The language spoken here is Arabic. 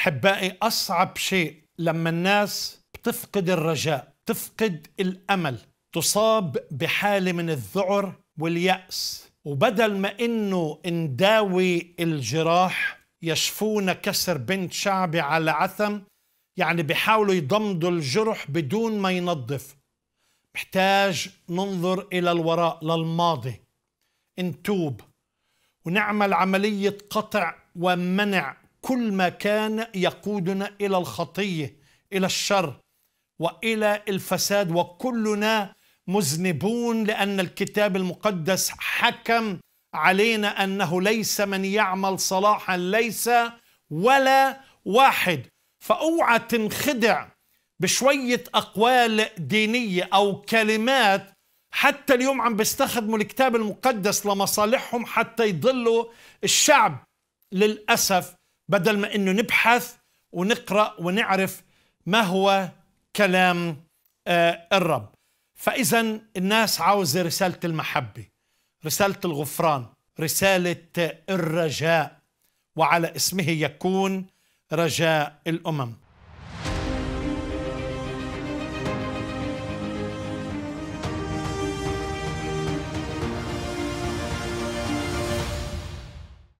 احبائي أصعب شيء لما الناس بتفقد الرجاء تفقد الأمل تصاب بحالة من الذعر واليأس. وبدل ما إنه نداوي الجراح يشفون كسر بنت شعبي على عثم يعني بيحاولوا يضمدوا الجرح بدون ما ينظف. محتاج ننظر إلى الوراء للماضي. نتوب. ونعمل عملية قطع ومنع كل ما كان يقودنا إلى الخطية إلى الشر وإلى الفساد وكلنا مذنبون لأن الكتاب المقدس حكم علينا أنه ليس من يعمل صلاحا ليس ولا واحد. فأوعى تنخدع بشوية أقوال دينية أو كلمات حتى اليوم عم بيستخدموا الكتاب المقدس لمصالحهم حتى يضلوا الشعب. للأسف بدل ما إنه نبحث ونقرأ ونعرف ما هو كلام آه الرب. فاذا الناس عاوزة رسالة المحبة رسالة الغفران رسالة الرجاء وعلى اسمه يكون رجاء الأمم.